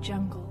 jungle.